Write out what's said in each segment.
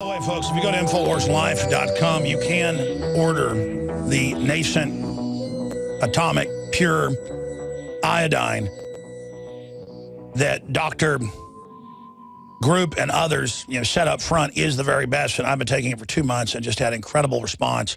By the way, folks, if you go to InfoWarsLife.com, you can order the nascent atomic pure iodine that Dr. Group and others, you know, set up front is the very best. And I've been taking it for two months and just had incredible response.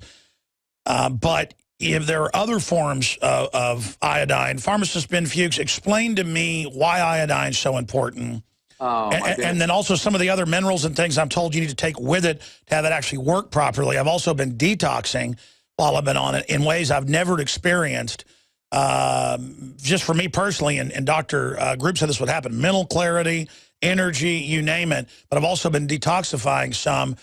Uh, but if there are other forms of, of iodine, pharmacist Ben Fuchs, explain to me why iodine is so important. Oh, and, and, then also some of the other minerals and things I'm told you need to take with it to have it actually work properly. I've also been detoxing while I've been on it in ways I've never experienced. Um, just for me personally, and, and Dr. Uh, Group said this would happen, mental clarity, energy, you name it. But I've also been detoxifying some.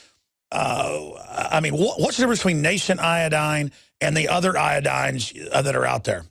Uh, I mean, wh what's the difference between nascent iodine and the other iodines uh, that are out there?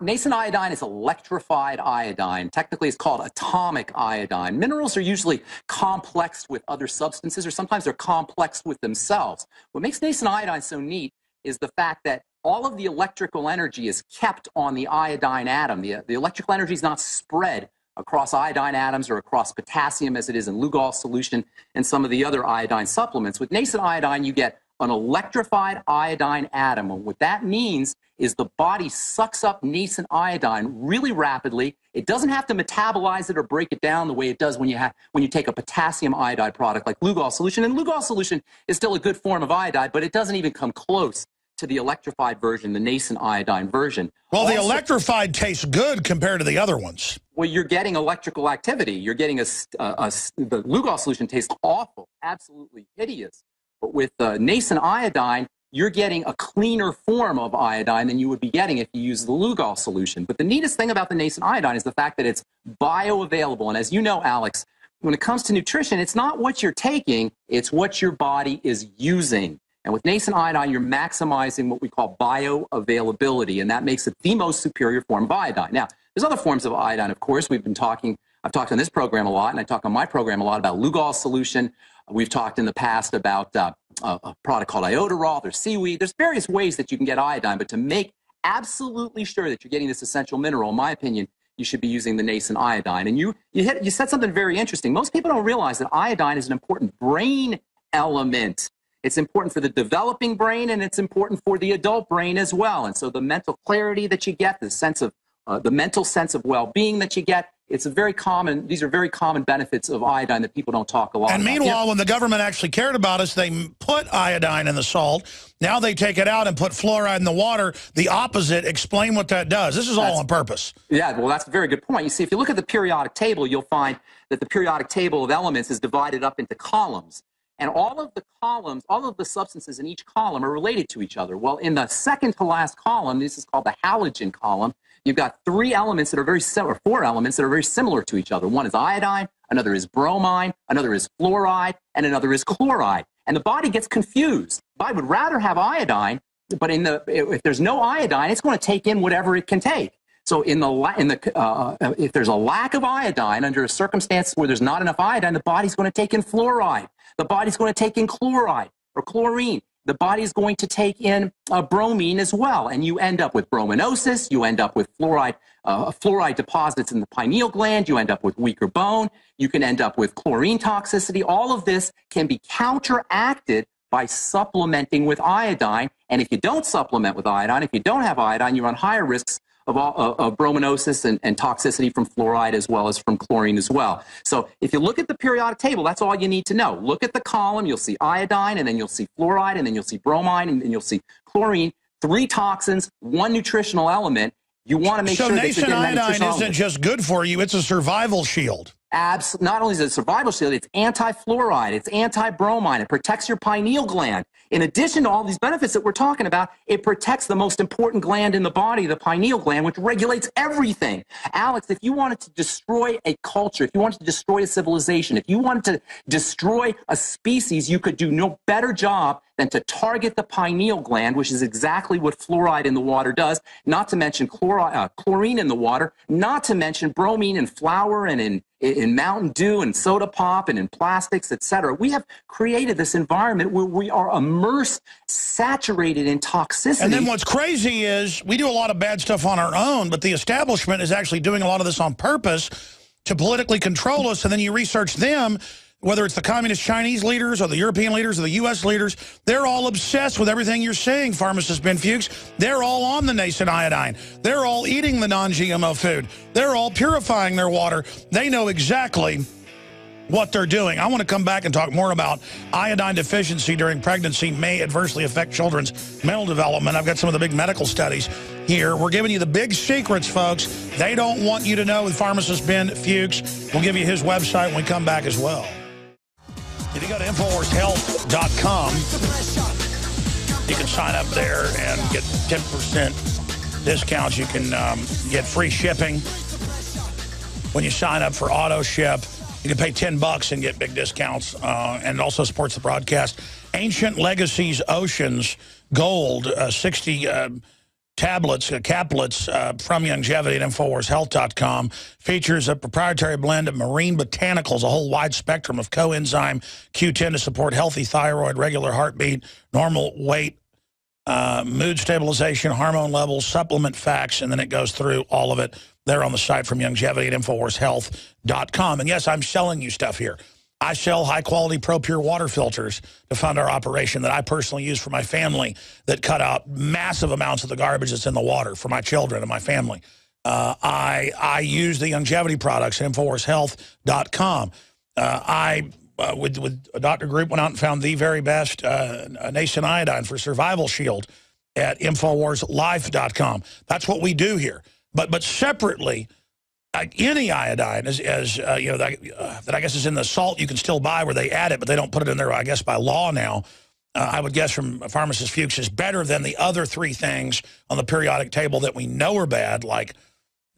Nascent iodine is electrified iodine. Technically, it's called atomic iodine. Minerals are usually complex with other substances, or sometimes they're complex with themselves. What makes nascent iodine so neat is the fact that all of the electrical energy is kept on the iodine atom. The, the electrical energy is not spread across iodine atoms or across potassium as it is in Lugol solution and some of the other iodine supplements. With nascent iodine, you get an electrified iodine atom. And what that means is the body sucks up nascent iodine really rapidly. It doesn't have to metabolize it or break it down the way it does when you, have, when you take a potassium iodide product like Lugol solution. And Lugol solution is still a good form of iodide, but it doesn't even come close to the electrified version, the nascent iodine version. Well, also, the electrified tastes good compared to the other ones. Well, you're getting electrical activity. You're getting a, a, a the Lugol solution tastes awful, absolutely hideous. But with uh, nascent iodine, you're getting a cleaner form of iodine than you would be getting if you use the Lugol solution. But the neatest thing about the nascent iodine is the fact that it's bioavailable. And as you know, Alex, when it comes to nutrition, it's not what you're taking, it's what your body is using. And with nascent iodine, you're maximizing what we call bioavailability, and that makes it the most superior form of iodine. Now, there's other forms of iodine, of course. We've been talking, I've talked on this program a lot, and I talk on my program a lot about Lugol solution. We've talked in the past about uh, a product called iodoral. There's seaweed. There's various ways that you can get iodine, but to make absolutely sure that you're getting this essential mineral, in my opinion, you should be using the nascent iodine. And you, you, hit, you said something very interesting. Most people don't realize that iodine is an important brain element. It's important for the developing brain and it's important for the adult brain as well. And so the mental clarity that you get, the sense of uh, the mental sense of well-being that you get, it's a very common, these are very common benefits of iodine that people don't talk a lot and about. meanwhile, yeah. when the government actually cared about us, they put iodine in the salt. Now they take it out and put fluoride in the water. The opposite. Explain what that does. This is that's, all on purpose. Yeah, well, that's a very good point. You see, if you look at the periodic table, you'll find that the periodic table of elements is divided up into columns. And all of the columns, all of the substances in each column are related to each other. Well, in the second to last column, this is called the halogen column, you've got three elements that are very similar, four elements that are very similar to each other. One is iodine, another is bromine, another is fluoride, and another is chloride. And the body gets confused. I would rather have iodine, but in the, if there's no iodine, it's going to take in whatever it can take. So in the, in the uh, uh, if there's a lack of iodine under a circumstance where there's not enough iodine, the body's going to take in fluoride. The body's going to take in chloride or chlorine. The body's going to take in uh, bromine as well, and you end up with brominosis. You end up with fluoride, uh, fluoride deposits in the pineal gland. You end up with weaker bone. You can end up with chlorine toxicity. All of this can be counteracted by supplementing with iodine. And if you don't supplement with iodine, if you don't have iodine, you're on higher risks of, all, uh, of brominosis and, and, toxicity from fluoride as well as from chlorine as well. So if you look at the periodic table, that's all you need to know. Look at the column, you'll see iodine, and then you'll see fluoride, and then you'll see bromine, and then you'll see chlorine. Three toxins, one nutritional element. You want to make so sure that you're getting iodine isn't just good for you; it's a survival shield. Abs- not only is it a survival shield, it's anti-fluoride, it's anti-bromine, it protects your pineal gland. In addition to all these benefits that we're talking about, it protects the most important gland in the body, the pineal gland, which regulates everything. Alex, if you wanted to destroy a culture, if you wanted to destroy a civilization, if you wanted to destroy a species, you could do no better job than to target the pineal gland, which is exactly what fluoride in the water does, not to mention uh, chlorine in the water, not to mention bromine in flour and in in Mountain Dew and soda pop and in plastics, et cetera. We have created this environment where we are immersed, saturated in toxicity. And then what's crazy is we do a lot of bad stuff on our own, but the establishment is actually doing a lot of this on purpose to politically control us. And then you research them, whether it's the communist Chinese leaders or the European leaders or the U.S. leaders, they're all obsessed with everything you're saying, pharmacist Ben Fuchs. They're all on the nascent iodine. They're all eating the non-GMO food. They're all purifying their water. They know exactly what they're doing. I want to come back and talk more about iodine deficiency during pregnancy may adversely affect children's mental development. I've got some of the big medical studies here. We're giving you the big secrets, folks. They don't want you to know with pharmacist Ben Fuchs. We'll give you his website when we come back as well. If you go to InfoWarsHealth.com, you can sign up there and get 10% discounts. You can um, get free shipping when you sign up for auto ship. You can pay 10 bucks and get big discounts, uh, and it also supports the broadcast. Ancient Legacies Oceans Gold, uh, 60 uh, tablets, uh, caplets uh, from Youngevity at InfoWarsHealth.com features a proprietary blend of marine botanicals, a whole wide spectrum of coenzyme Q10 to support healthy thyroid, regular heartbeat, normal weight, uh, mood stabilization, hormone levels, supplement facts, and then it goes through all of it there on the site from Youngevity at InfoWarsHealth.com. And yes, I'm selling you stuff here. I sell high-quality ProPure water filters to fund our operation that I personally use for my family that cut out massive amounts of the garbage that's in the water for my children and my family. Uh, I, I use the Youngevity products at InfoWarsHealth.com. Uh, I, uh, with, with doctor group, went out and found the very best uh, nascent iodine for Survival Shield at InfoWarsLife.com. That's what we do here. But, but separately, any iodine, as, as uh, you know, that, uh, that I guess is in the salt you can still buy where they add it, but they don't put it in there, I guess, by law now. Uh, I would guess from pharmacist Fuchs is better than the other three things on the periodic table that we know are bad, like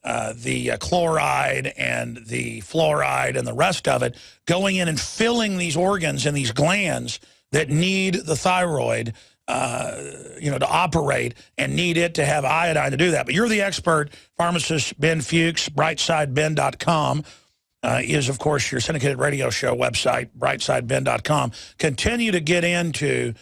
uh, the uh, chloride and the fluoride and the rest of it, going in and filling these organs and these glands that need the thyroid uh, you know, to operate and need it to have iodine to do that. But you're the expert, pharmacist Ben Fuchs, brightsideben.com. Uh, is, of course, your syndicated radio show website, brightsideben.com. Continue to get into,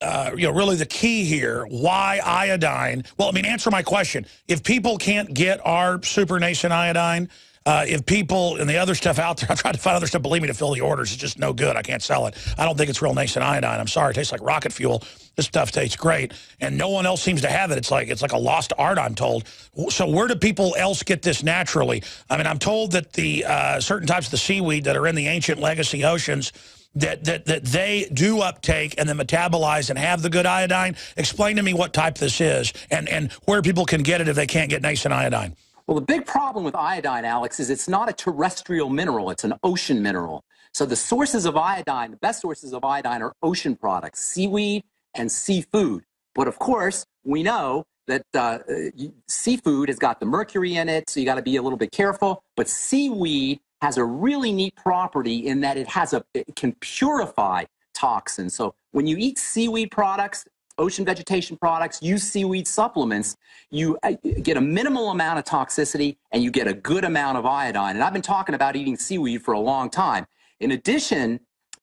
uh, you know, really the key here, why iodine. Well, I mean, answer my question. If people can't get our super nascent iodine, uh, if people and the other stuff out there, I tried to find other stuff, believe me, to fill the orders. It's just no good. I can't sell it. I don't think it's real nascent iodine. I'm sorry. It tastes like rocket fuel. This stuff tastes great. And no one else seems to have it. It's like it's like a lost art, I'm told. So where do people else get this naturally? I mean, I'm told that the uh, certain types of the seaweed that are in the ancient legacy oceans that, that, that they do uptake and then metabolize and have the good iodine. Explain to me what type this is and, and where people can get it if they can't get nascent iodine. Well, the big problem with iodine, Alex, is it's not a terrestrial mineral. It's an ocean mineral. So the sources of iodine, the best sources of iodine are ocean products, seaweed and seafood. But of course, we know that uh, seafood has got the mercury in it, so you got to be a little bit careful. But seaweed has a really neat property in that it has a it can purify toxins. So when you eat seaweed products, ocean vegetation products, use seaweed supplements, you uh, get a minimal amount of toxicity and you get a good amount of iodine. And I've been talking about eating seaweed for a long time. In addition,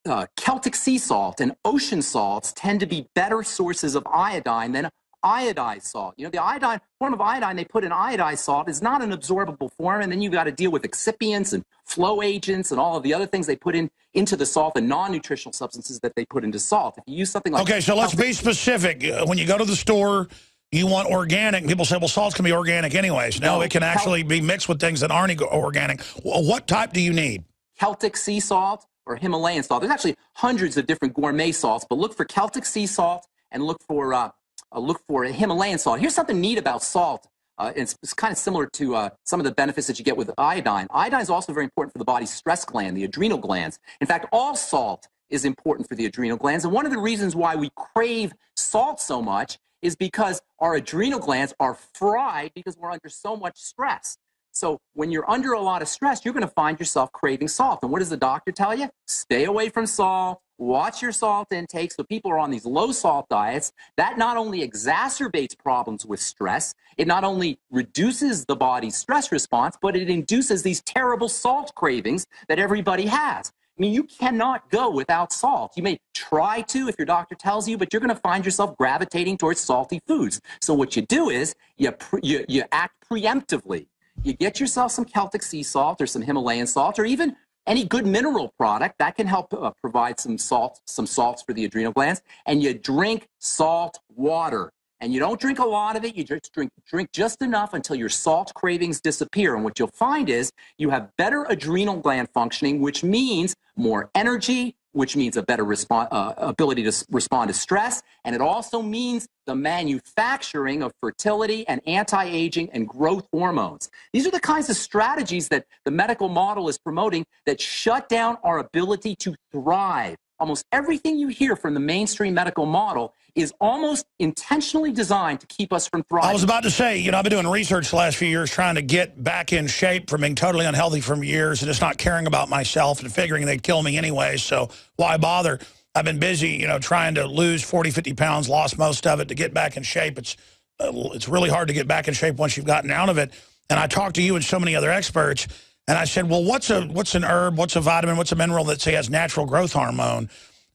uh, Celtic sea salt and ocean salts tend to be better sources of iodine than iodized salt. You know, the iodine form of iodine they put in iodized salt is not an absorbable form, and then you've got to deal with excipients and flow agents and all of the other things they put in into the salt, the non-nutritional substances that they put into salt. If you use something like okay, so let's be specific. Uh, when you go to the store. You want organic. People say, well, salts can be organic anyways. No, no it can actually be mixed with things that aren't organic. What type do you need? Celtic sea salt or Himalayan salt. There's actually hundreds of different gourmet salts, but look for Celtic sea salt and look for uh, uh, look for a Himalayan salt. Here's something neat about salt. Uh, it's, it's, kind of similar to uh, some of the benefits that you get with iodine. Iodine is also very important for the body's stress gland, the adrenal glands. In fact, all salt is important for the adrenal glands. And one of the reasons why we crave salt so much is because our adrenal glands are fried because we're under so much stress. So when you're under a lot of stress, you're going to find yourself craving salt. And what does the doctor tell you? Stay away from salt. Watch your salt intake. So people are on these low salt diets. That not only exacerbates problems with stress, it not only reduces the body's stress response, but it induces these terrible salt cravings that everybody has. I mean, you cannot go without salt. You may try to if your doctor tells you, but you're going to find yourself gravitating towards salty foods. So what you do is you, you, you act preemptively you get yourself some Celtic sea salt or some Himalayan salt or even any good mineral product that can help uh, provide some salt, some salts for the adrenal glands. And you drink salt water. And you don't drink a lot of it. You just drink drink just enough until your salt cravings disappear. And what you'll find is you have better adrenal gland functioning, which means more energy, which means a better uh, ability to respond to stress. And it also means the manufacturing of fertility and anti-aging and growth hormones. These are the kinds of strategies that the medical model is promoting that shut down our ability to thrive. Almost everything you hear from the mainstream medical model is almost intentionally designed to keep us from thriving. I was about to say, you know, I've been doing research the last few years trying to get back in shape from being totally unhealthy for years and just not caring about myself and figuring they'd kill me anyway, so why bother? I've been busy, you know, trying to lose 40, 50 pounds, lost most of it to get back in shape. It's, uh, it's really hard to get back in shape once you've gotten out of it. And I talked to you and so many other experts, and I said, well, what's a what's an herb, what's a vitamin, what's a mineral that say has natural growth hormone?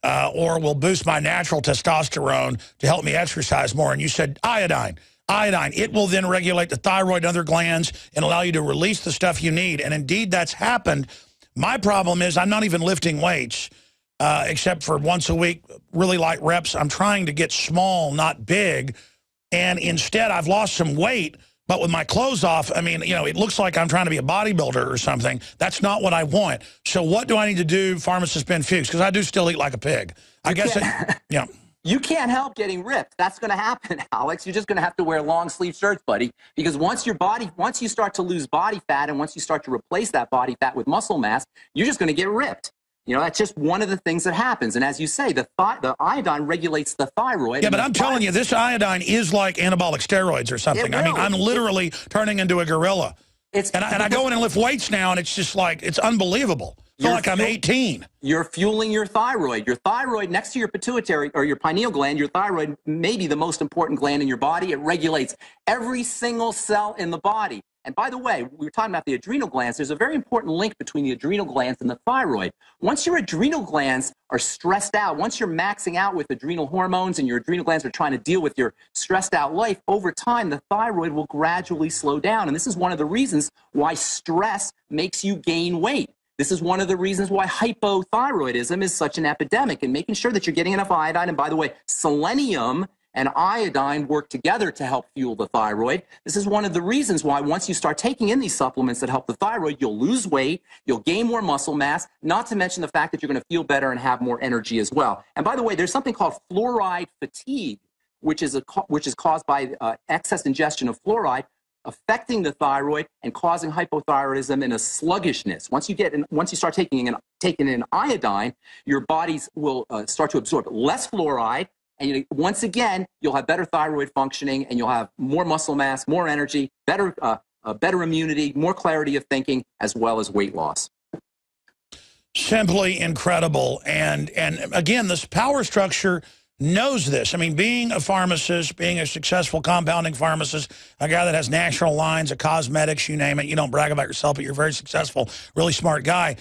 Uh, or will boost my natural testosterone to help me exercise more. And you said iodine. Iodine. It will then regulate the thyroid and other glands and allow you to release the stuff you need. And indeed, that's happened. My problem is I'm not even lifting weights, uh, except for once a week, really light reps. I'm trying to get small, not big. And instead, I've lost some weight but with my clothes off, I mean, you know, it looks like I'm trying to be a bodybuilder or something. That's not what I want. So what do I need to do, pharmacist Ben Fuchs? Because I do still eat like a pig. I you guess, it, yeah. You can't help getting ripped. That's going to happen, Alex. You're just going to have to wear long sleeve shirts, buddy. Because once your body, once you start to lose body fat and once you start to replace that body fat with muscle mass, you're just going to get ripped. You know, that's just one of the things that happens. And as you say, the, the iodine regulates the thyroid. Yeah, but I'm telling you, this iodine is like anabolic steroids or something. I mean, I'm literally turning into a gorilla. It's, and, I, and I go in and lift weights now, and it's just like, it's unbelievable. It's like I'm 18. You're fueling your thyroid. Your thyroid, next to your pituitary or your pineal gland, your thyroid may be the most important gland in your body. It regulates every single cell in the body. And by the way, we were talking about the adrenal glands. There's a very important link between the adrenal glands and the thyroid. Once your adrenal glands are stressed out, once you're maxing out with adrenal hormones and your adrenal glands are trying to deal with your stressed out life, over time, the thyroid will gradually slow down. And this is one of the reasons why stress makes you gain weight. This is one of the reasons why hypothyroidism is such an epidemic and making sure that you're getting enough iodine. And by the way, selenium and iodine work together to help fuel the thyroid. This is one of the reasons why once you start taking in these supplements that help the thyroid, you'll lose weight, you'll gain more muscle mass, not to mention the fact that you're going to feel better and have more energy as well. And by the way, there's something called fluoride fatigue, which is, a, which is caused by uh, excess ingestion of fluoride affecting the thyroid and causing hypothyroidism and a sluggishness. Once you get in, once you start taking in, taking in iodine, your bodies will uh, start to absorb less fluoride, and you, once again, you'll have better thyroid functioning and you'll have more muscle mass, more energy, better, uh, uh, better immunity, more clarity of thinking, as well as weight loss. Simply incredible. And, and again, this power structure knows this. I mean, being a pharmacist, being a successful compounding pharmacist, a guy that has national lines of cosmetics, you name it. You don't brag about yourself, but you're very successful, really smart guy.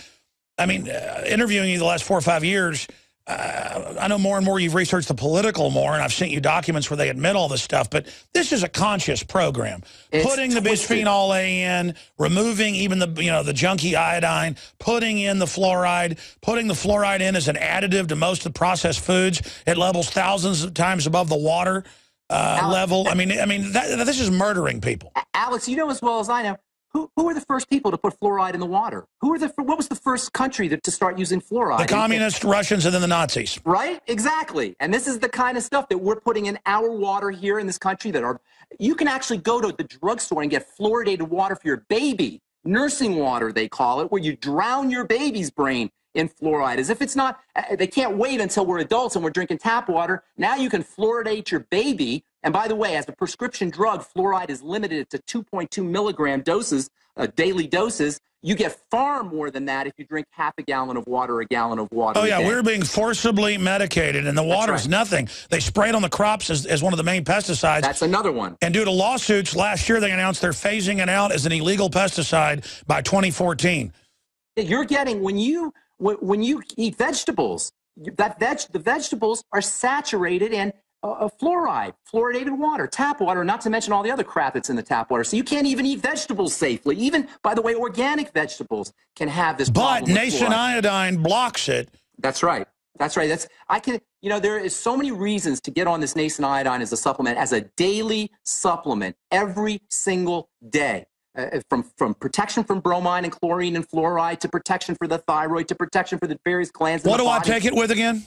I mean, uh, interviewing you the last four or five years – uh, I know more and more you've researched the political more, and I've sent you documents where they admit all this stuff, but this is a conscious program. It's putting the bisphenol A in, removing even the, you know, the junky iodine, putting in the fluoride, putting the fluoride in as an additive to most of the processed foods. It levels thousands of times above the water uh, level. I mean, I mean, that, this is murdering people. Alex, you know as well as I know, who, who were the first people to put fluoride in the water? Who were the what was the first country to, to start using fluoride? The communist Russians and then the Nazis. Right? Exactly. And this is the kind of stuff that we're putting in our water here in this country that are you can actually go to the drugstore and get fluoridated water for your baby. Nursing water, they call it, where you drown your baby's brain in fluoride. As if it's not, uh, they can't wait until we're adults and we're drinking tap water. Now you can fluoridate your baby and by the way, as a prescription drug, fluoride is limited to 2.2 milligram doses, uh, daily doses. You get far more than that if you drink half a gallon of water, a gallon of water. Oh, yeah, we're being forcibly medicated, and the water is nothing. They spray it on the crops as, as one of the main pesticides. That's another one. And due to lawsuits, last year they announced they're phasing it out as an illegal pesticide by 2014. You're getting, when you, when you eat vegetables, that veg, the vegetables are saturated in uh, fluoride, fluoridated water, tap water, not to mention all the other crap that's in the tap water. So you can't even eat vegetables safely. Even, by the way, organic vegetables can have this But Nascent iodine blocks it. That's right. That's right. That's I can. You know, there is so many reasons to get on this nascent iodine as a supplement, as a daily supplement, every single day. Uh, from from protection from bromine and chlorine and fluoride to protection for the thyroid to protection for the various glands. What do body. I take it with again?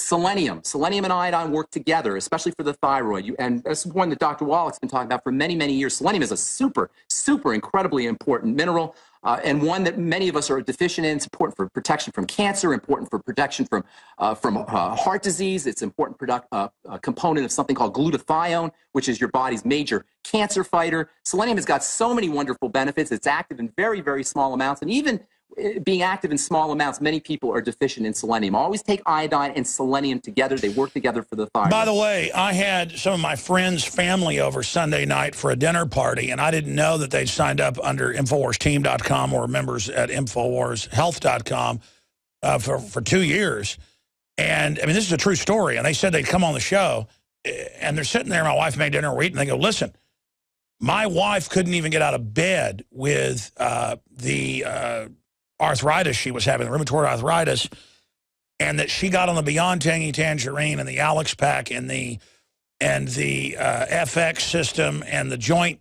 selenium. Selenium and iodine work together, especially for the thyroid. You, and this is one that Dr. Wallach's been talking about for many, many years. Selenium is a super, super incredibly important mineral. Uh, and one that many of us are deficient in. It's important for protection from cancer, important for protection from uh, from uh, heart disease. It's an important product, uh, component of something called glutathione, which is your body's major cancer fighter. Selenium has got so many wonderful benefits. It's active in very, very small amounts, and even being active in small amounts, many people are deficient in selenium. Always take iodine and selenium together. They work together for the thyroid. By the way, I had some of my friends' family over Sunday night for a dinner party, and I didn't know that they'd signed up under InfoWarsTeam.com or members at InfoWarsHealth.com uh, for, for two years. And, I mean, this is a true story. And they said they'd come on the show, eh, and they're sitting there, my wife made dinner, we're eating, and they go, listen, my wife couldn't even get out of bed with uh, the... Uh, arthritis she was having, rheumatoid arthritis, and that she got on the Beyond Tangy Tangerine and the Alex Pack and the and the uh, FX system and the joint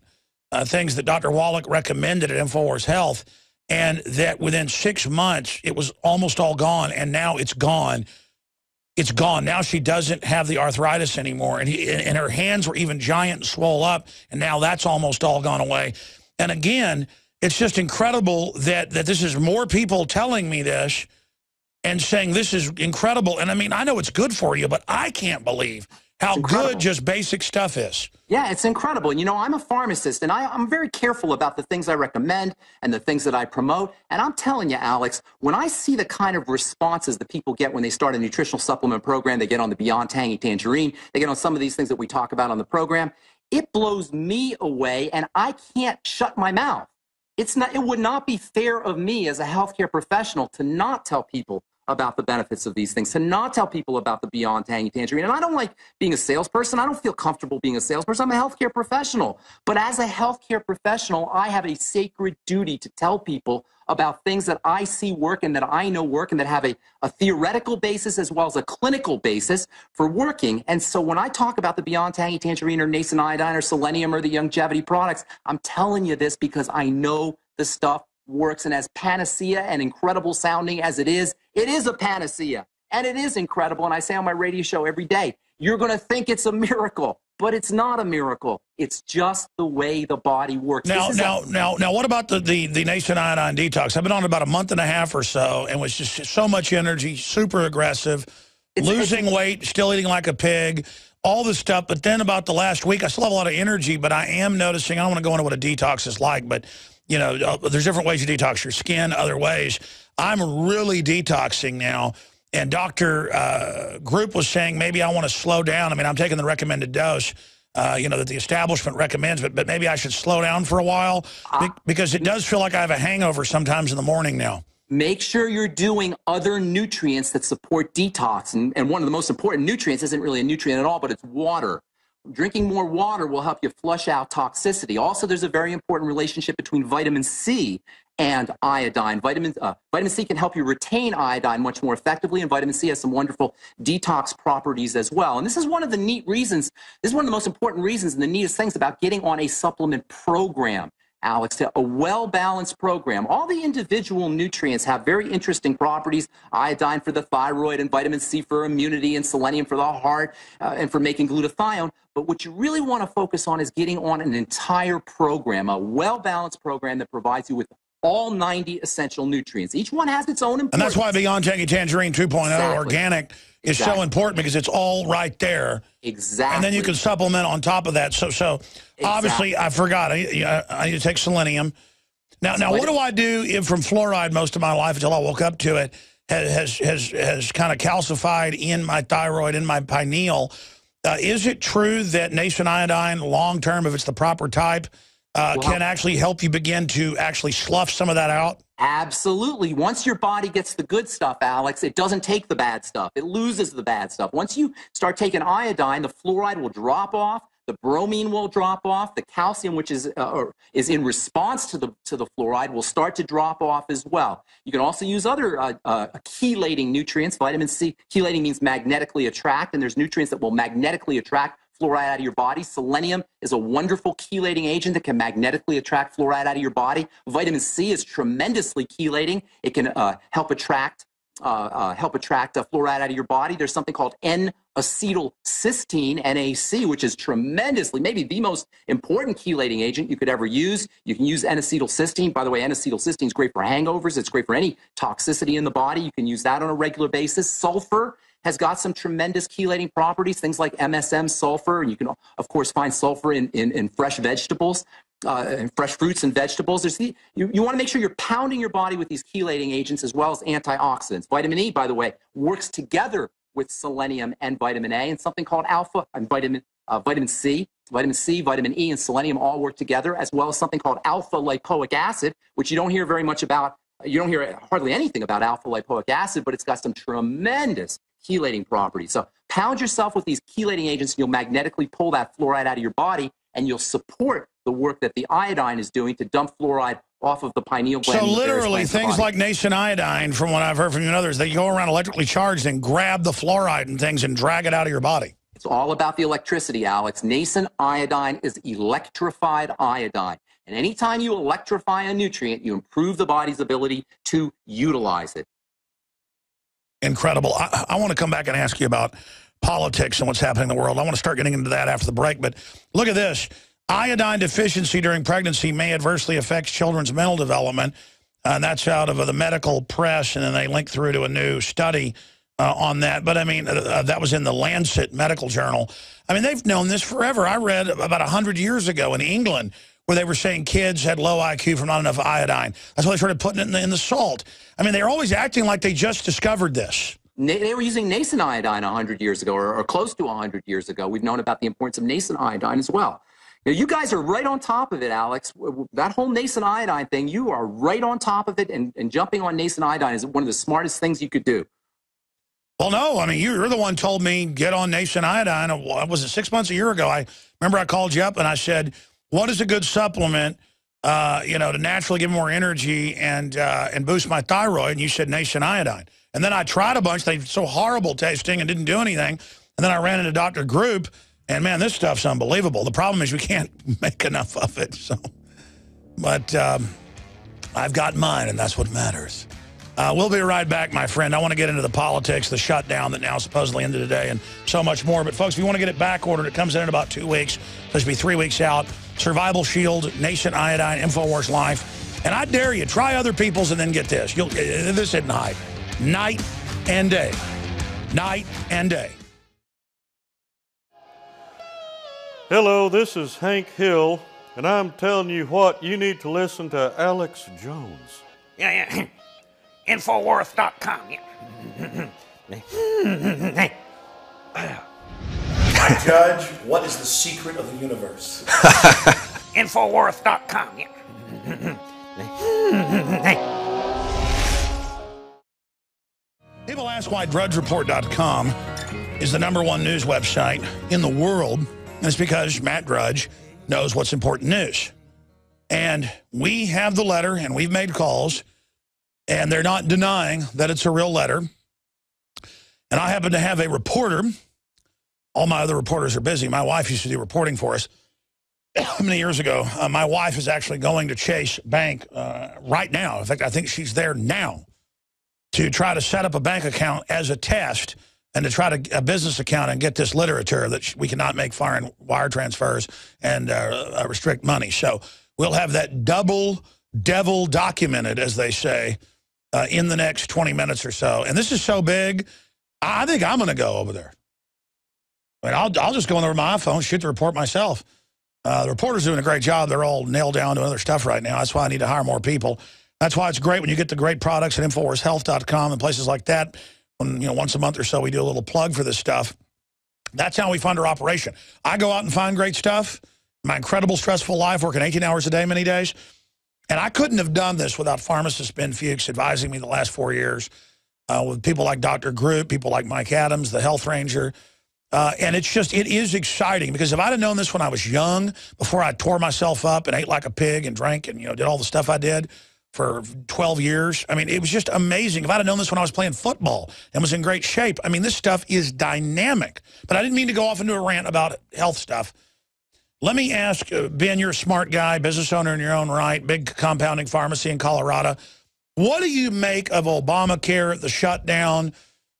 uh, things that Dr. Wallach recommended at InfoWars Health, and that within six months, it was almost all gone, and now it's gone. It's gone. Now she doesn't have the arthritis anymore, and, he, and her hands were even giant and swole up, and now that's almost all gone away. And again, it's just incredible that, that this is more people telling me this and saying this is incredible. And I mean, I know it's good for you, but I can't believe how good just basic stuff is. Yeah, it's incredible. And you know, I'm a pharmacist, and I, am very careful about the things I recommend and the things that I promote. And I'm telling you, Alex, when I see the kind of responses that people get when they start a nutritional supplement program, they get on the Beyond Tangy Tangerine, they get on some of these things that we talk about on the program, it blows me away, and I can't shut my mouth it's not, it would not be fair of me as a healthcare professional to not tell people about the benefits of these things, to not tell people about the Beyond Tangy Tangerine. And I don't like being a salesperson. I don't feel comfortable being a salesperson. I'm a healthcare professional. But as a healthcare professional, I have a sacred duty to tell people about things that I see work and that I know work and that have a, a theoretical basis as well as a clinical basis for working. And so when I talk about the Beyond Tangy Tangerine or Nascent Iodine or Selenium or the Youngevity products, I'm telling you this because I know the stuff works. And as panacea and incredible sounding as it is, it is a panacea and it is incredible. And I say on my radio show every day, you're going to think it's a miracle, but it's not a miracle. It's just the way the body works. Now, now, now, now, what about the, the, the Nascent Iodine Detox? I've been on about a month and a half or so and was just so much energy, super aggressive, it's, losing it's, weight, still eating like a pig, all this stuff. But then about the last week, I still have a lot of energy, but I am noticing, I don't want to go into what a detox is like, but you know, uh, there's different ways to detox your skin, other ways. I'm really detoxing now. And Dr. Uh, Group was saying maybe I want to slow down. I mean, I'm taking the recommended dose, uh, you know, that the establishment recommends, but, but maybe I should slow down for a while uh, because it does feel like I have a hangover sometimes in the morning now. Make sure you're doing other nutrients that support detox. And, and one of the most important nutrients isn't really a nutrient at all, but it's water. Drinking more water will help you flush out toxicity. Also, there's a very important relationship between vitamin C and iodine. Vitamin, uh, vitamin C can help you retain iodine much more effectively, and vitamin C has some wonderful detox properties as well. And this is one of the neat reasons, this is one of the most important reasons and the neatest things about getting on a supplement program. Alex, a well-balanced program. All the individual nutrients have very interesting properties. Iodine for the thyroid and vitamin C for immunity and selenium for the heart uh, and for making glutathione. But what you really want to focus on is getting on an entire program, a well-balanced program that provides you with all 90 essential nutrients. Each one has its own importance. And that's why Beyond Tangy Tangerine 2.0 exactly. organic is exactly. so important because it's all right there. Exactly. And then you can supplement on top of that. So, so exactly. obviously, I forgot. I, I, need to take selenium. Now, now, what do I do if from fluoride most of my life until I woke up to it has has has kind of calcified in my thyroid, in my pineal? Uh, is it true that nascent iodine long term, if it's the proper type, uh, can actually help you begin to actually slough some of that out? Absolutely. Once your body gets the good stuff, Alex, it doesn't take the bad stuff. It loses the bad stuff. Once you start taking iodine, the fluoride will drop off the bromine will drop off. The calcium, which is uh, is in response to the to the fluoride, will start to drop off as well. You can also use other uh, uh, chelating nutrients. Vitamin C. Chelating means magnetically attract, and there's nutrients that will magnetically attract fluoride out of your body. Selenium is a wonderful chelating agent that can magnetically attract fluoride out of your body. Vitamin C is tremendously chelating. It can uh, help attract uh, uh, help attract fluoride out of your body. There's something called N-acetylcysteine, NAC, which is tremendously, maybe the most important chelating agent you could ever use. You can use N-acetylcysteine. By the way, N-acetylcysteine is great for hangovers. It's great for any toxicity in the body. You can use that on a regular basis. Sulfur has got some tremendous chelating properties, things like MSM sulfur, and you can, of course, find sulfur in, in, in fresh vegetables uh, and fresh fruits and vegetables. There's the, you, you want to make sure you're pounding your body with these chelating agents as well as antioxidants. Vitamin E, by the way, works together with selenium and vitamin A and something called alpha and vitamin, uh, vitamin C. Vitamin C, vitamin E, and selenium all work together, as well as something called alpha lipoic acid, which you don't hear very much about. You don't hear hardly anything about alpha lipoic acid, but it's got some tremendous chelating properties. So pound yourself with these chelating agents, and you'll magnetically pull that fluoride out of your body, and you'll support the work that the iodine is doing to dump fluoride off of the pineal gland. So literally things like nascent iodine, from what I've heard from you and others, they go around electrically charged and grab the fluoride and things and drag it out of your body. It's all about the electricity, Alex. Nascent iodine is electrified iodine. And anytime you electrify a nutrient, you improve the body's ability to utilize it. Incredible. I, I want to come back and ask you about politics and what's happening in the world. I want to start getting into that after the break. But look at this. Iodine deficiency during pregnancy may adversely affect children's mental development. And that's out of the medical press, and then they link through to a new study uh, on that. But, I mean, uh, uh that was in the Lancet Medical Journal. I mean, they've known this forever. I read about 100 years ago in England where they were saying kids had low IQ from not enough iodine. That's why they started putting it in the, in the salt. I mean, they're always acting like they just discovered this. They were using nascent iodine 100 years ago or, or close to 100 years ago. We've known about the importance of nascent iodine as well. Now, you guys are right on top of it, Alex. That whole nascent iodine thing, you are right on top of it, and, and jumping on nascent iodine is one of the smartest things you could do. Well, no, I mean, you're the one told me get on nascent iodine. Was it six months, a year ago? I remember I called you up and I said, what is a good supplement, uh, you know, to naturally give more energy and uh, and boost my thyroid? And you said nascent iodine. And then I tried a bunch. They're so horrible tasting and didn't do anything. And then I ran into Dr. Group and man, this stuff's unbelievable. The problem is we can't make enough of it. So, But um, I've got mine, and that's what matters. Uh, we'll be right back, my friend. I want to get into the politics, the shutdown that now supposedly ended today, and so much more. But, folks, if you want to get it back ordered, it comes in in about two weeks. This will be three weeks out. Survival Shield, Nascent Iodine, InfoWars Life. And I dare you, try other people's and then get this. You'll, uh, this isn't hype. Night and day. Night and day. Hello, this is Hank Hill, and I'm telling you what, you need to listen to Alex Jones. Yeah, yeah. Infowars.com. Yeah. Judge, what is the secret of the universe? Infowars.com. Yeah. People ask why DrudgeReport.com is the number one news website in the world it's because Matt Drudge knows what's important news. And we have the letter, and we've made calls, and they're not denying that it's a real letter. And I happen to have a reporter. All my other reporters are busy. My wife used to do reporting for us many years ago. Uh, my wife is actually going to Chase Bank uh, right now. In fact, I think she's there now to try to set up a bank account as a test and to try to a business account and get this literature that we cannot make foreign wire transfers and uh, uh, restrict money. So we'll have that double devil documented, as they say, uh, in the next 20 minutes or so. And this is so big, I think I'm going to go over there. I mean, I'll, I'll just go on with my iPhone, shoot the report myself. Uh, the reporter's doing a great job. They're all nailed down to other stuff right now. That's why I need to hire more people. That's why it's great when you get the great products at InfoWarsHealth.com and places like that you know, once a month or so, we do a little plug for this stuff. That's how we fund our operation. I go out and find great stuff. my incredible stressful life, working 18 hours a day many days. And I couldn't have done this without pharmacist Ben Fuchs advising me the last four years uh, with people like Dr. Group, people like Mike Adams, the health ranger. Uh, and it's just, it is exciting because if I'd have known this when I was young, before I tore myself up and ate like a pig and drank and, you know, did all the stuff I did for 12 years. I mean, it was just amazing. If I'd have known this when I was playing football and was in great shape, I mean, this stuff is dynamic. But I didn't mean to go off into a rant about health stuff. Let me ask, uh, Ben, you're a smart guy, business owner in your own right, big compounding pharmacy in Colorado. What do you make of Obamacare, the shutdown,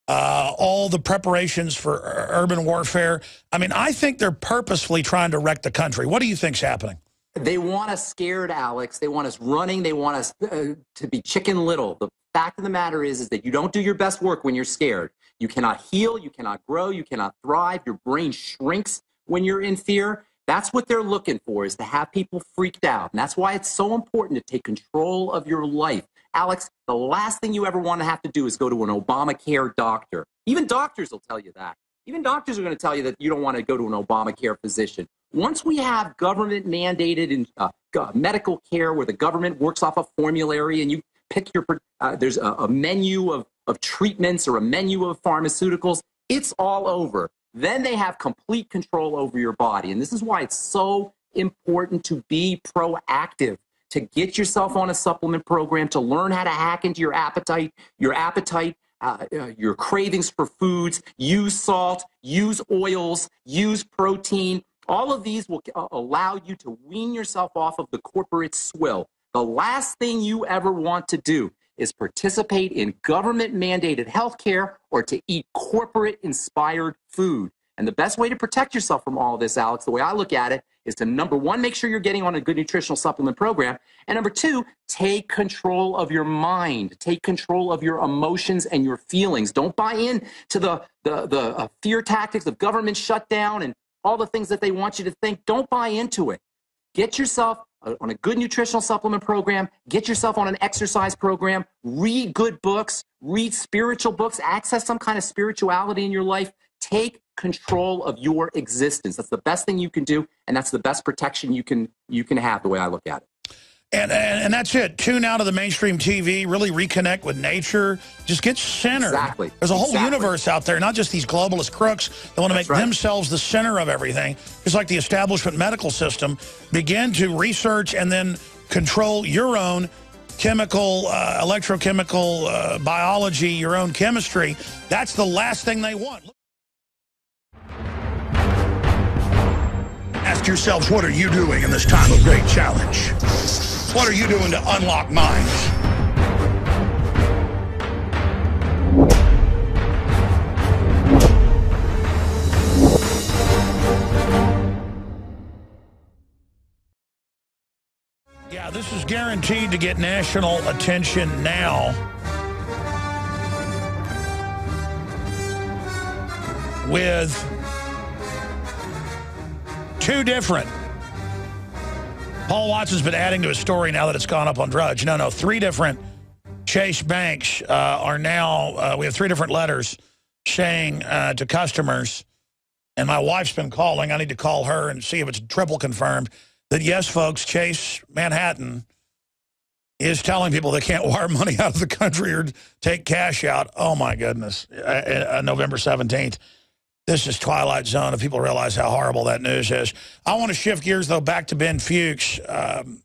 uh, all the preparations for urban warfare? I mean, I think they're purposefully trying to wreck the country. What do you think's happening? They want us scared, Alex. They want us running. They want us uh, to be chicken little. The fact of the matter is, is that you don't do your best work when you're scared. You cannot heal. You cannot grow. You cannot thrive. Your brain shrinks when you're in fear. That's what they're looking for is to have people freaked out. And that's why it's so important to take control of your life. Alex, the last thing you ever want to have to do is go to an Obamacare doctor. Even doctors will tell you that. Even doctors are going to tell you that you don't want to go to an Obamacare physician. Once we have government mandated in, uh, medical care where the government works off a formulary and you pick your, uh, there's a, a menu of, of treatments or a menu of pharmaceuticals, it's all over. Then they have complete control over your body. And this is why it's so important to be proactive, to get yourself on a supplement program, to learn how to hack into your appetite, your appetite, uh, uh, your cravings for foods, use salt, use oils, use protein. All of these will uh, allow you to wean yourself off of the corporate swill. The last thing you ever want to do is participate in government mandated healthcare or to eat corporate inspired food. And the best way to protect yourself from all this, Alex, the way I look at it, is to number one, make sure you're getting on a good nutritional supplement program. And number two, take control of your mind, take control of your emotions and your feelings. Don't buy in to the, the, the uh, fear tactics of government shutdown and all the things that they want you to think. Don't buy into it. Get yourself on a good nutritional supplement program, get yourself on an exercise program, read good books, read spiritual books, access some kind of spirituality in your life. Take control of your existence. That's the best thing you can do, and that's the best protection you can you can have. The way I look at it. And, and, and that's it. Tune out of the mainstream TV. Really reconnect with nature. Just get centered. Exactly. There's a whole exactly. universe out there, not just these globalist crooks that want to make right. themselves the center of everything. Just like the establishment medical system. Begin to research and then control your own chemical, uh, electrochemical uh, biology, your own chemistry. That's the last thing they want. Ask yourselves, what are you doing in this time of great challenge? What are you doing to unlock minds? Yeah, this is guaranteed to get national attention now. With two different Paul Watson's been adding to his story now that it's gone up on Drudge. No, no, three different Chase banks uh, are now, uh, we have three different letters saying uh, to customers, and my wife's been calling, I need to call her and see if it's triple confirmed, that yes, folks, Chase Manhattan is telling people they can't wire money out of the country or take cash out. Oh, my goodness, uh, uh, November 17th. This is Twilight Zone if people realize how horrible that news is. I want to shift gears, though, back to Ben Fuchs. Um,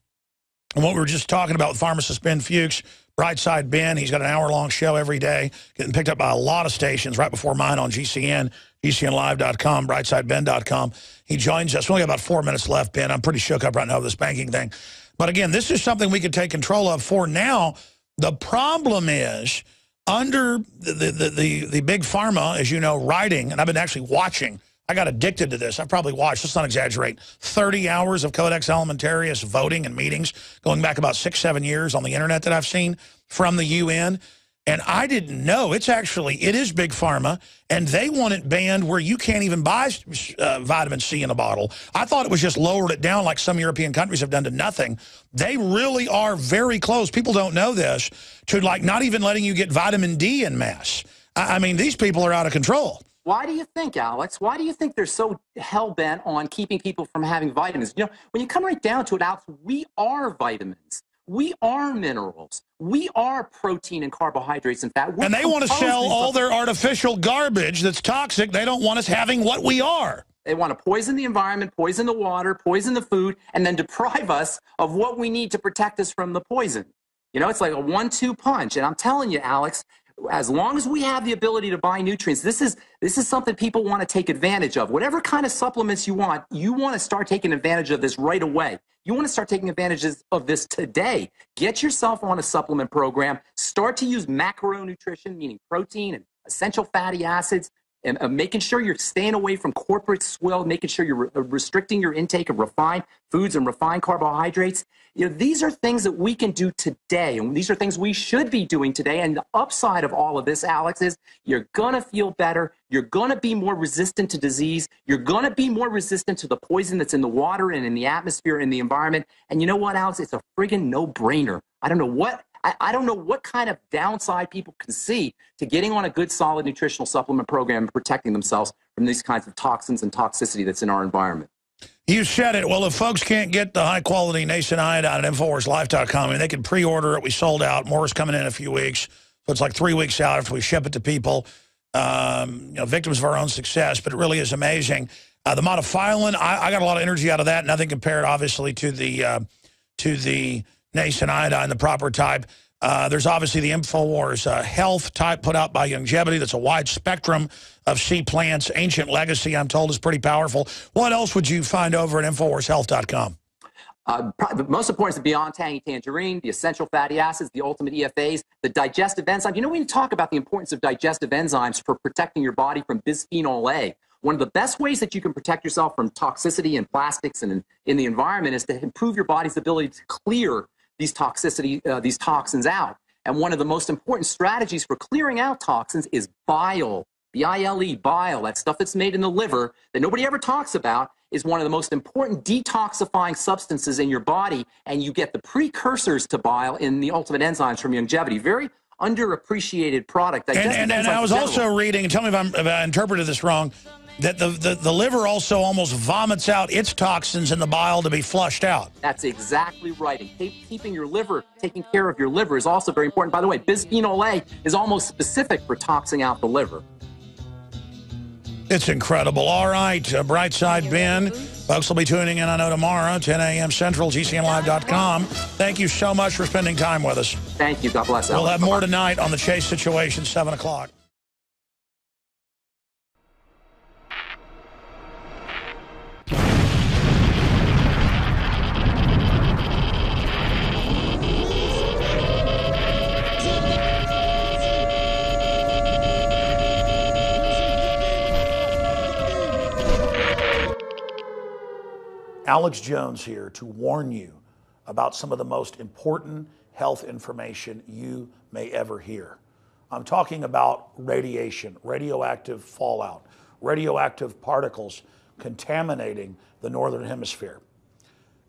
and what we were just talking about with pharmacist Ben Fuchs, Brightside Ben. He's got an hour-long show every day, getting picked up by a lot of stations right before mine on GCN, GCNlive.com, BrightsideBen.com. He joins us. We only got about four minutes left, Ben. I'm pretty shook up right now with this banking thing. But again, this is something we could take control of for now. The problem is under the, the, the, the big pharma, as you know, writing, and I've been actually watching, I got addicted to this. I've probably watched, let's not exaggerate, 30 hours of Codex Alimentarius voting and meetings going back about six, seven years on the internet that I've seen from the UN. And I didn't know. It's actually, it is Big Pharma, and they want it banned where you can't even buy uh, vitamin C in a bottle. I thought it was just lowered it down like some European countries have done to nothing. They really are very close. People don't know this, to like not even letting you get vitamin D in mass. I, I mean, these people are out of control. Why do you think, Alex? Why do you think they're so hell bent on keeping people from having vitamins? You know, when you come right down to it, Alex, we are vitamins. We are minerals. We are protein and carbohydrates and fat. We're and they want to sell all their artificial garbage that's toxic. They don't want us having what we are. They want to poison the environment, poison the water, poison the food, and then deprive us of what we need to protect us from the poison. You know, it's like a one two punch. And I'm telling you, Alex, as long as we have the ability to buy nutrients, this is this is something people want to take advantage of. Whatever kind of supplements you want, you want to start taking advantage of this right away. You want to start taking advantage of this today. Get yourself on a supplement program. Start to use macronutrition, meaning protein and essential fatty acids, and uh, making sure you're staying away from corporate swill, making sure you're re- uh, restricting your intake of refined foods and refined carbohydrates. You know, these are things that we can do today, and these are things we should be doing today. And the upside of all of this, Alex, is you're gonna feel better. You're gonna be more resistant to disease. You're gonna be more resistant to the poison that's in the water and in the atmosphere and the environment. And you know what, Alex? It's a friggin' no-brainer. I don't know what I, I don't know what kind of downside people can see to getting on a good, solid nutritional supplement program and protecting themselves from these kinds of toxins and toxicity that's in our environment. You said it. Well, if folks can't get the high-quality nascent iodine at InfoWarsLife.com, I mean, they can pre-order it. We sold out. More is coming in a few weeks. So it's like three weeks out after we ship it to people. Um, you know, victims of our own success, but it really is amazing. Uh, the monofilin, I, I got a lot of energy out of that. Nothing compared, obviously, to the uh, to the nascent iodine, the proper type. Uh, there's obviously the InfoWars uh, health type put out by Youngevity. That's a wide spectrum of sea plants. Ancient Legacy, I'm told, is pretty powerful. What else would you find over at InfoWarsHealth.com? Uh, most important is the Beyond Tangy Tangerine, the essential fatty acids, the ultimate EFAs, the digestive enzymes. You know, you talk about the importance of digestive enzymes for protecting your body from bisphenol A, one of the best ways that you can protect yourself from toxicity and plastics and in, in the environment is to improve your body's ability to clear these toxicity, uh, these toxins out. And one of the most important strategies for clearing out toxins is bile. B-I-L-E, bile, that stuff that's made in the liver that nobody ever talks about, is one of the most important detoxifying substances in your body. And you get the precursors to bile in the ultimate enzymes from Youngevity. Very underappreciated product. And, and, and I was also reading, and tell me if, I'm, if I interpreted this wrong, that the, the, the liver also almost vomits out its toxins in the bile to be flushed out. That's exactly right. And keep, keeping your liver, taking care of your liver is also very important. By the way, bisphenol A is almost specific for toxing out the liver. It's incredible. All right, uh, Brightside Ben. Folks will be tuning in, I know, tomorrow, 10 a.m. Central, GCNlive.com. Thank you so much for spending time with us. Thank you. God bless. We'll Alex. have more tonight on the Chase situation, 7 o'clock. Alex Jones here to warn you about some of the most important health information you may ever hear. I'm talking about radiation, radioactive fallout, radioactive particles contaminating the Northern Hemisphere.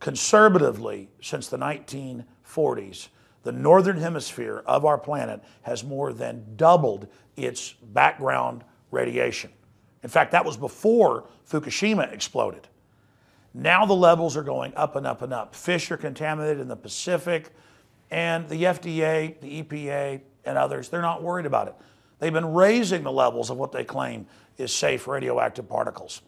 Conservatively, since the 1940s, the Northern Hemisphere of our planet has more than doubled its background radiation. In fact, that was before Fukushima exploded. Now the levels are going up and up and up. Fish are contaminated in the Pacific, and the FDA, the EPA, and others, they're not worried about it. They've been raising the levels of what they claim is safe radioactive particles.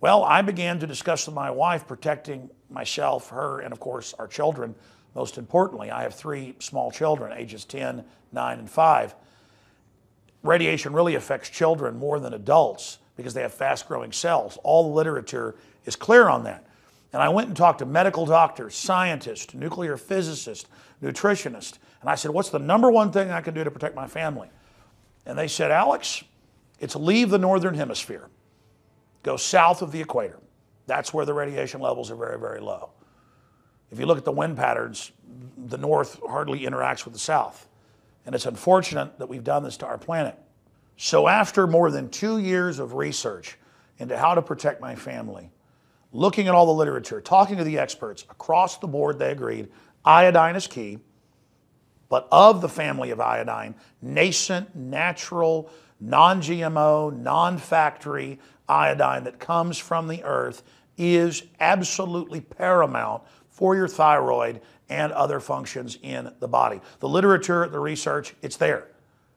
Well, I began to discuss with my wife protecting myself, her, and of course our children. Most importantly, I have three small children, ages 10, 9, and 5. Radiation really affects children more than adults because they have fast growing cells. All the literature is clear on that. And I went and talked to medical doctors, scientists, nuclear physicists, nutritionists, and I said, What's the number one thing I can do to protect my family? And they said, Alex, it's leave the northern hemisphere, go south of the equator. That's where the radiation levels are very, very low. If you look at the wind patterns, the north hardly interacts with the south. And it's unfortunate that we've done this to our planet. So, after more than two years of research into how to protect my family, looking at all the literature, talking to the experts across the board, they agreed iodine is key. But of the family of iodine, nascent, natural, non GMO, non factory iodine that comes from the earth is absolutely paramount for your thyroid and other functions in the body. The literature, the research, it's there.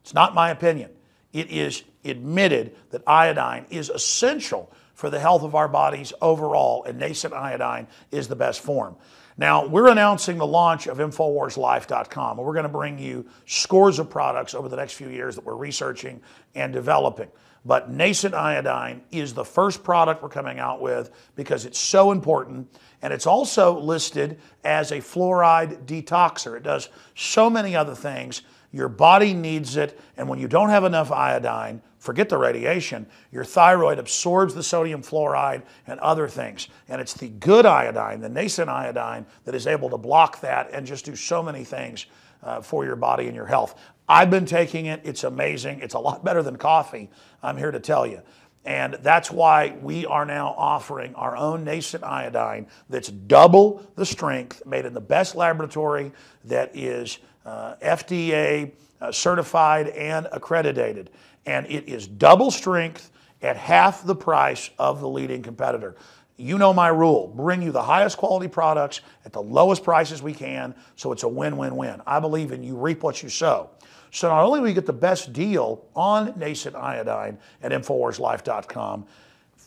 It's not my opinion. It is admitted that iodine is essential for the health of our bodies overall, and nascent iodine is the best form. Now, we're announcing the launch of InfoWarsLife.com, and we're going to bring you scores of products over the next few years that we're researching and developing. But nascent iodine is the first product we're coming out with because it's so important. And it's also listed as a fluoride detoxer. It does so many other things. Your body needs it. And when you don't have enough iodine, forget the radiation, your thyroid absorbs the sodium fluoride and other things. And it's the good iodine, the nascent iodine, that is able to block that and just do so many things uh, for your body and your health. I've been taking it. It's amazing. It's a lot better than coffee, I'm here to tell you. And that's why we are now offering our own nascent iodine that's double the strength, made in the best laboratory that is uh, FDA uh, certified and accredited. And it is double strength at half the price of the leading competitor. You know my rule bring you the highest quality products at the lowest prices we can, so it's a win win win. I believe in you reap what you sow. So not only will you get the best deal on nascent iodine at InfoWarsLife.com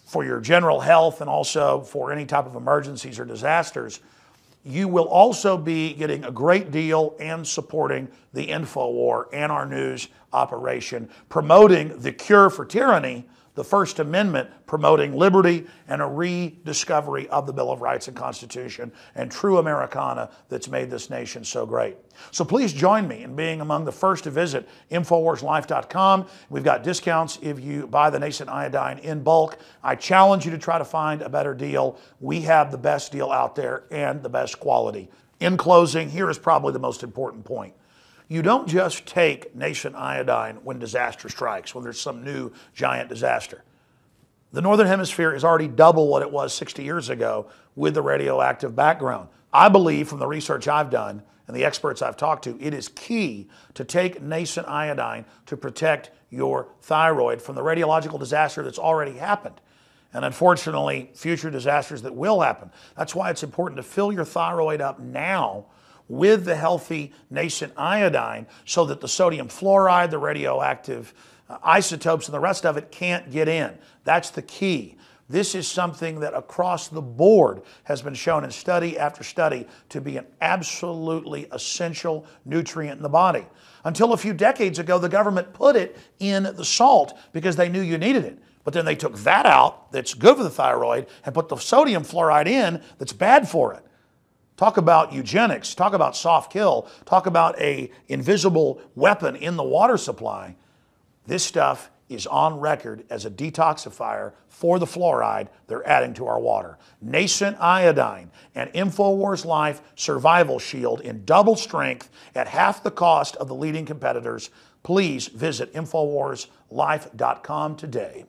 for your general health and also for any type of emergencies or disasters, you will also be getting a great deal and supporting the InfoWar and our news operation, promoting the cure for tyranny the First Amendment promoting liberty and a rediscovery of the Bill of Rights and Constitution and true Americana that's made this nation so great. So please join me in being among the first to visit InfoWarsLife.com. We've got discounts if you buy the nascent iodine in bulk. I challenge you to try to find a better deal. We have the best deal out there and the best quality. In closing, here is probably the most important point. You don't just take nascent iodine when disaster strikes, when there's some new giant disaster. The Northern Hemisphere is already double what it was 60 years ago with the radioactive background. I believe from the research I've done and the experts I've talked to, it is key to take nascent iodine to protect your thyroid from the radiological disaster that's already happened. And unfortunately, future disasters that will happen. That's why it's important to fill your thyroid up now with the healthy nascent iodine so that the sodium fluoride, the radioactive uh, isotopes, and the rest of it can't get in. That's the key. This is something that across the board has been shown in study after study to be an absolutely essential nutrient in the body. Until a few decades ago, the government put it in the salt because they knew you needed it. But then they took that out, that's good for the thyroid, and put the sodium fluoride in, that's bad for it. Talk about eugenics, talk about soft kill, talk about a invisible weapon in the water supply. This stuff is on record as a detoxifier for the fluoride they're adding to our water. Nascent iodine and InfoWars Life Survival Shield in double strength at half the cost of the leading competitors. Please visit InfoWarsLife.com today.